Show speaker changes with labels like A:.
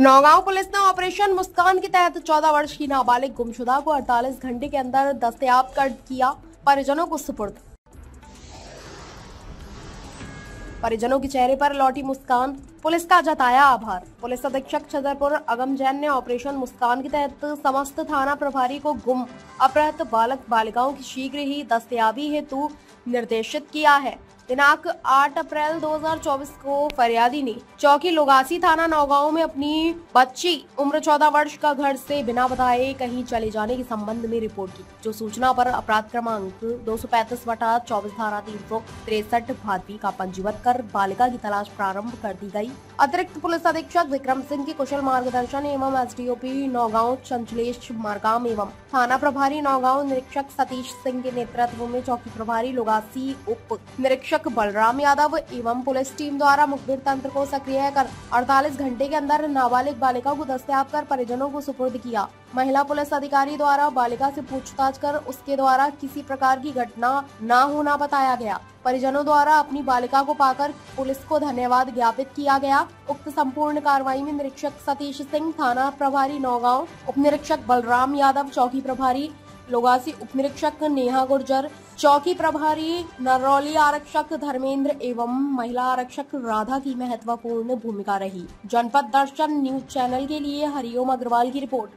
A: Naugaon police ने operation मुस्कान के तहत 14 वर्ष की नाबालिग गुमशुदा को 48 घंटे के अंदर दस्तयाब कर किया परिजनों को सुपुर्द। परिजनों के चेहरे पर लौटी मुस्कान। पुलिस का जताया आभार। पुलिस अधीक्षक छतरपुर अगम जैन ने ऑपरेशन मुस्कान के तहत समस्त थाना प्रभारी को गुम अपहृत बालक बालिकाओं की शीघ्र ही दस्तयाबी हेतु निर्देशित किया है। दिनांक 8 अप्रैल 2024 को फरियादी ने चौकी लोगासी थाना नौगांव में अपनी बच्ची उम्र 14 वर्ष का घर से बिना बताए कहीं चले जाने के संबंध में रिपोर्ट की। जो सूचना पर अपराध क्रमांक दो सौ पैंतीस बटा चौबीस धारा तीन सौ तिरसठ भादवी का पंजीबत कर बालिका की तलाश प्रारंभ कर दी गई। अतिरिक्त पुलिस अधीक्षक विक्रम सिंह के कुशल मार्गदर्शन एवं S D O P Naugaon Chanchlesh Margam एवं थाना प्रभारी नौगांव निरीक्षक सतीश सिंह के नेतृत्व में चौकी प्रभारी लुगासी उप निरीक्षक बलराम यादव एवं पुलिस टीम द्वारा मुखबिर तंत्र को सक्रिय कर 48 घंटे के अंदर नाबालिग बालिका को दस्तयाब कर परिजनों को सुपुर्द किया। महिला पुलिस अधिकारी द्वारा बालिका से पूछताछ कर उसके द्वारा किसी प्रकार की घटना न होना बताया गया। परिजनों द्वारा अपनी बालिका को पाकर पुलिस को धन्यवाद ज्ञापित किया गया। उक्त संपूर्ण कार्रवाई में निरीक्षक सतीश सिंह, थाना प्रभारी नौगांव उप निरीक्षक बलराम यादव, चौकी प्रभारी लोगासी उप निरीक्षक नेहा गुर्जर, चौकी प्रभारी नरौली आरक्षक धर्मेंद्र एवं महिला आरक्षक राधा की महत्वपूर्ण भूमिका रही। जनपद दर्शन न्यूज़ चैनल के लिए हरिओम अग्रवाल की रिपोर्ट।